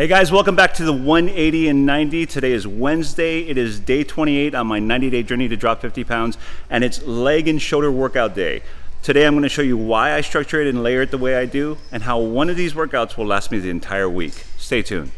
Hey guys, welcome back to the 180 and 90. Today is Wednesday. It is day 28 on my 90 day journey to drop 50 pounds, and it's leg and shoulder workout day. Today I'm going to show you why I structure it and layer it the way I do, and how one of these workouts will last me the entire week. Stay tuned.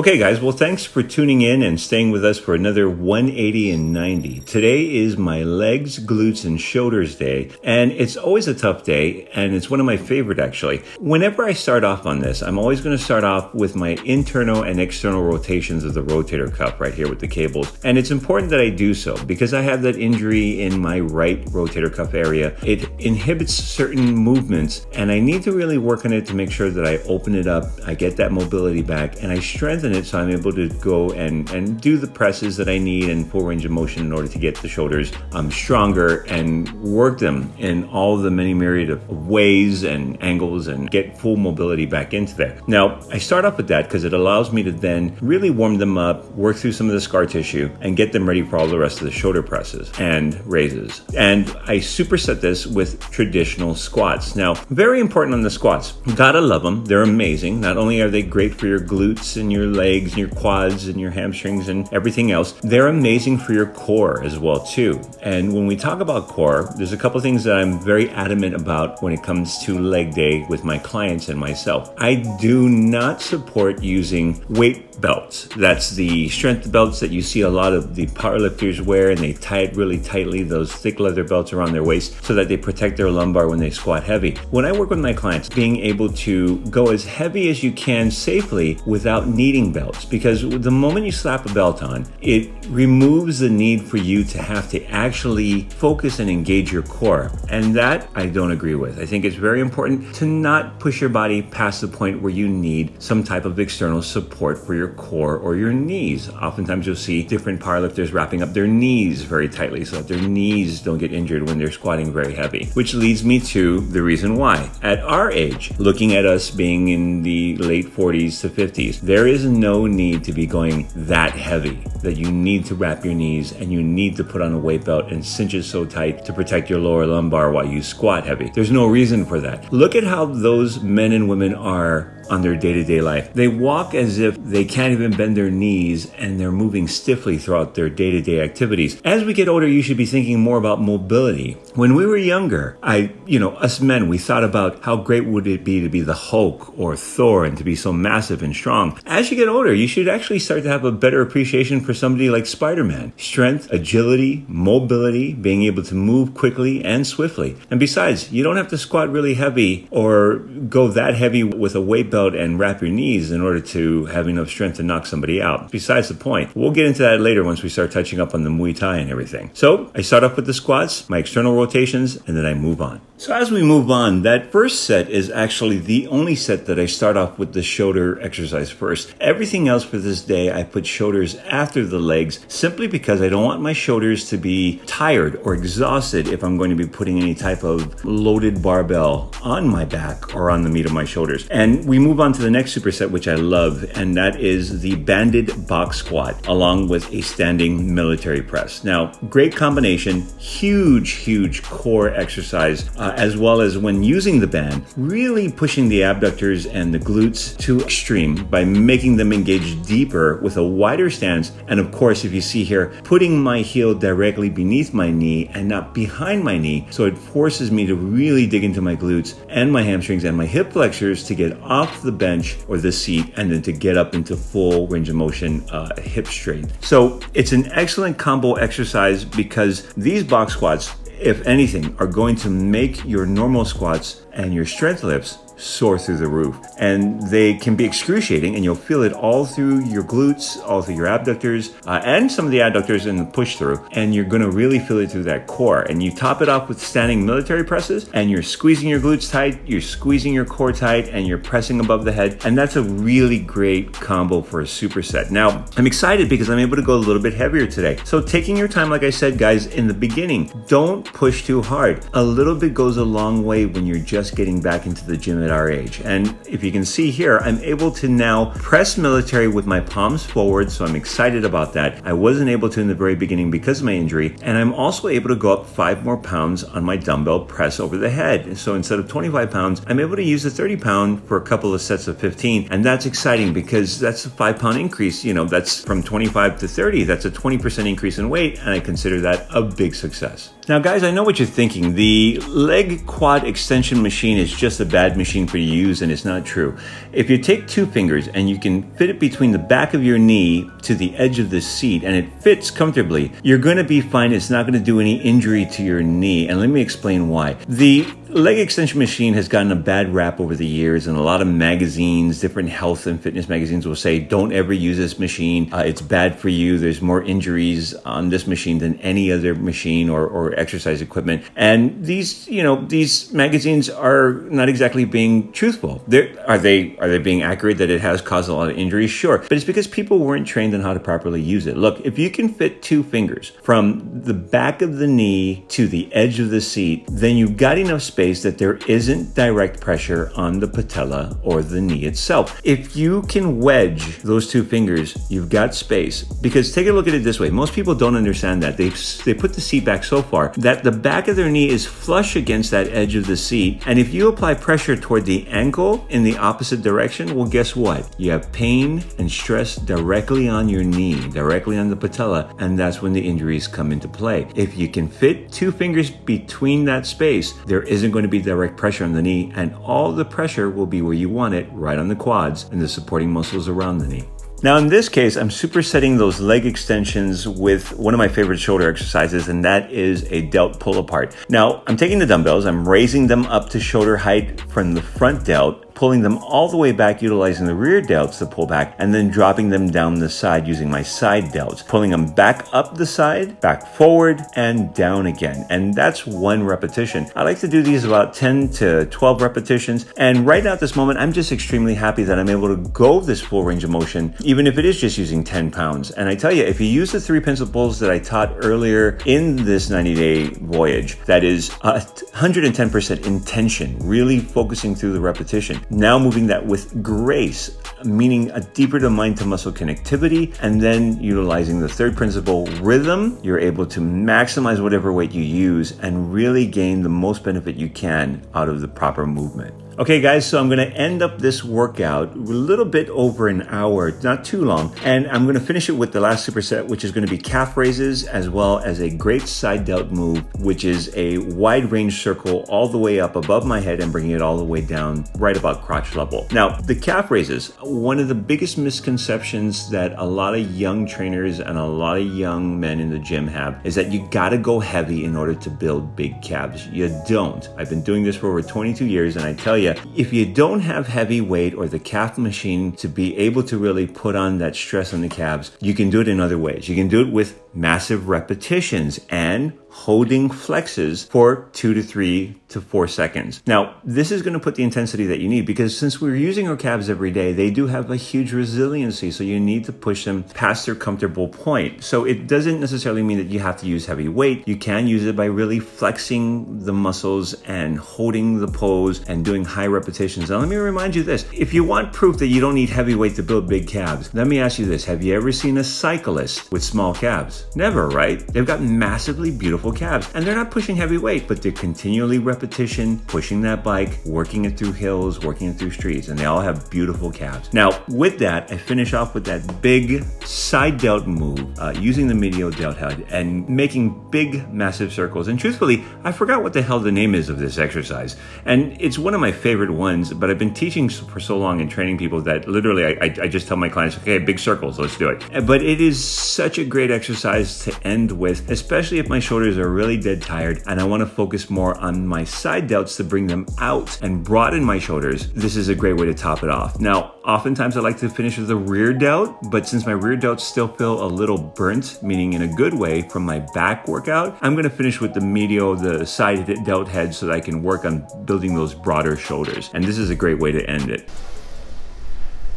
Okay, guys, well, thanks for tuning in and staying with us for another 180 and 90. Today is my legs, glutes, and shoulders day, and it's always a tough day, and it's one of my favorite actually. Whenever I start off on this, I'm always going to start off with my internal and external rotations of the rotator cuff right here with the cables, and it's important that I do so because I have that injury in my right rotator cuff area. It inhibits certain movements, and I need to really work on it to make sure that I open it up, I get that mobility back, and I strengthen so I'm able to go and, and do the presses that I need and full range of motion in order to get the shoulders um, stronger and work them in all the many myriad of ways and angles and get full mobility back into there. Now, I start off with that because it allows me to then really warm them up, work through some of the scar tissue, and get them ready for all the rest of the shoulder presses and raises. And I superset this with traditional squats. Now, very important on the squats. Gotta love them. They're amazing. Not only are they great for your glutes and your legs and your quads and your hamstrings and everything else. They're amazing for your core as well too. And when we talk about core, there's a couple things that I'm very adamant about when it comes to leg day with my clients and myself. I do not support using weight belts. That's the strength belts that you see a lot of the powerlifters wear and they tie it really tightly, those thick leather belts around their waist so that they protect their lumbar when they squat heavy. When I work with my clients, being able to go as heavy as you can safely without needing belts because the moment you slap a belt on, it removes the need for you to have to actually focus and engage your core. And that I don't agree with. I think it's very important to not push your body past the point where you need some type of external support for your core or your knees. Oftentimes you'll see different powerlifters wrapping up their knees very tightly so that their knees don't get injured when they're squatting very heavy. Which leads me to the reason why. At our age, looking at us being in the late 40s to 50s, there is no need to be going that heavy that you need to wrap your knees and you need to put on a weight belt and cinch it so tight to protect your lower lumbar while you squat heavy. There's no reason for that. Look at how those men and women are on their day to day life. They walk as if they can't even bend their knees and they're moving stiffly throughout their day to day activities. As we get older, you should be thinking more about mobility. When we were younger, I, you know, us men, we thought about how great would it be to be the Hulk or Thor and to be so massive and strong. As you get older, you should actually start to have a better appreciation for somebody like Spider Man. Strength, agility, mobility, being able to move quickly and swiftly. And besides, you don't have to squat really heavy or go that heavy with a weight belt belt and wrap your knees in order to have enough strength to knock somebody out. Besides the point. We'll get into that later once we start touching up on the Muay Thai and everything. So I start off with the squats, my external rotations, and then I move on. So as we move on, that first set is actually the only set that I start off with the shoulder exercise first. Everything else for this day, I put shoulders after the legs simply because I don't want my shoulders to be tired or exhausted if I'm going to be putting any type of loaded barbell on my back or on the meat of my shoulders. And we move on to the next superset, which I love, and that is the banded box squat along with a standing military press. Now, great combination, huge, huge core exercise. Uh, as well as when using the band, really pushing the abductors and the glutes to extreme by making them engage deeper with a wider stance. And of course, if you see here, putting my heel directly beneath my knee and not behind my knee. So it forces me to really dig into my glutes and my hamstrings and my hip flexors to get off the bench or the seat and then to get up into full range of motion uh, hip straight. So it's an excellent combo exercise because these box squats if anything, are going to make your normal squats and your strength lifts soar through the roof. And they can be excruciating, and you'll feel it all through your glutes, all through your abductors, uh, and some of the adductors in the push through. And you're gonna really feel it through that core. And you top it off with standing military presses, and you're squeezing your glutes tight, you're squeezing your core tight, and you're pressing above the head. And that's a really great combo for a superset. Now, I'm excited because I'm able to go a little bit heavier today. So taking your time, like I said, guys, in the beginning, don't push too hard. A little bit goes a long way when you're just getting back into the gym at our age. And if you can see here, I'm able to now press military with my palms forward, so I'm excited about that. I wasn't able to in the very beginning because of my injury, and I'm also able to go up five more pounds on my dumbbell press over the head. So instead of 25 pounds, I'm able to use the 30 pound for a couple of sets of 15, and that's exciting because that's a five pound increase. You know, that's from 25 to 30. That's a 20% increase in weight, and I consider that a big success. Now, guys, I know what you're thinking. The leg quad extension machine is just a bad machine for you to use, and it's not true. If you take two fingers and you can fit it between the back of your knee to the edge of the seat and it fits comfortably, you're going to be fine. It's not going to do any injury to your knee. And let me explain why. The leg extension machine has gotten a bad rap over the years, and a lot of magazines, different health and fitness magazines, will say, "Don't ever use this machine. Uh, it's bad for you. There's more injuries on this machine than any other machine or, or exercise equipment." And these, you know, these magazines are not exactly being truthful. They're, are they? Are they being accurate that it has caused a lot of injuries? Sure, but it's because people weren't trained on how to properly use it. Look, if you can fit two fingers from the back of the knee to the edge of the seat, then you've got enough space space that there isn't direct pressure on the patella or the knee itself. If you can wedge those two fingers, you've got space. Because take a look at it this way most people don't understand that. They, they put the seat back so far that the back of their knee is flush against that edge of the seat. And if you apply pressure toward the ankle in the opposite direction, well, guess what? You have pain and stress directly on your knee, directly on the patella, and that's when the injuries come into play. If you can fit two fingers between that space, there isn't isn't going to be direct pressure on the knee, and all the pressure will be where you want it, right on the quads and the supporting muscles around the knee. Now, in this case, I'm supersetting those leg extensions with one of my favorite shoulder exercises, and that is a delt pull apart. Now, I'm taking the dumbbells, I'm raising them up to shoulder height from the front delt, pulling them all the way back utilizing the rear delts to pull back, and then dropping them down the side using my side delts, pulling them back up the side, back forward, and down again. And that's one repetition. I like to do these about 10 to 12 repetitions. And right now at this moment, I'm just extremely happy that I'm able to go this full range of motion, even if it is just using 10 pounds. And I tell you, if you use the three principles that I taught earlier in this 90 day voyage, that is 110% intention, really focusing through the repetition, now moving that with grace, meaning a deeper to mind to muscle connectivity, and then utilizing the third principle, rhythm, you're able to maximize whatever weight you use and really gain the most benefit you can out of the proper movement. Okay, guys, so I'm to end up this workout a little bit over an hour, not too long, and I'm to finish it with the last superset, which is to be calf raises as well as a great side delt move, which is a wide range circle all the way up above my head and bringing it all the way down right about crotch level. Now, the calf raises, one of the biggest misconceptions that a lot of young trainers and a lot of young men in the gym have is that you got to go heavy in order to build big calves. You don't. I've been doing this for over 22 years, and I tell you, if you don't have heavy weight or the calf machine to be able to really put on that stress on the calves, you can do it in other ways. You can do it with massive repetitions and holding flexes for two to three to four seconds. Now, this is going to put the intensity that you need because since we're using our calves every day, they do have a huge resiliency. So you need to push them past their comfortable point. So it doesn't necessarily mean that you have to use heavy weight. You can use it by really flexing the muscles and holding the pose and doing high repetitions. Now, let me remind you this. If you want proof that you don't need heavy weight to build big calves, let me ask you this. Have you ever seen a cyclist with small calves? Never, right? They've got massively beautiful calves and they're not pushing heavy weight, but they're continually repetition, pushing that bike, working it through hills, working it through streets, and they all have beautiful calves. Now, with that, I finish off with that big side delt move uh, using the medial delt head and making big, massive circles. And truthfully, I forgot what the hell the name is of this exercise. And it's one of my favorite ones, but I've been teaching for so long and training people that literally I, I, I just tell my clients, okay, big circles, let's do it. But it is such a great exercise to end with, especially if my shoulders are really dead tired and I wanna focus more on my side delts to bring them out and broaden my shoulders. This is a great way to top it off. Now, oftentimes I like to finish with a rear delt, but since my rear delts still feel a little burnt, meaning in a good way from my back workout, I'm gonna finish with the medial, the side delt head so that I can work on building those broader shoulders. And this is a great way to end it.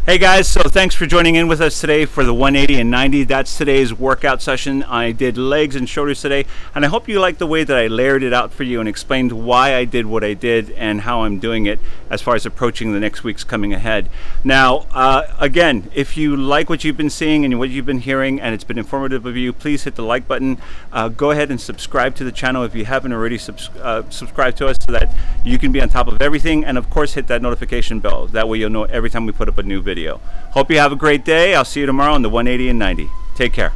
Hey guys, so thanks for joining in with us today for the 180 and 90. That's today's workout session. I did legs and shoulders today, and I hope you like the way that I layered it out for you and explained why I did what I did and how I'm doing it as far as approaching the next week's coming ahead. Now, uh, again, if you like what you've been seeing and what you've been hearing and it's been informative of you, please hit the like button. Uh, go ahead and subscribe to the channel if you haven't already subs uh, subscribed to us so that you can be on top of everything. And of course, hit that notification bell. That way you'll know every time we put up a new video video. Hope you have a great day. I'll see you tomorrow on the 180 and 90. Take care.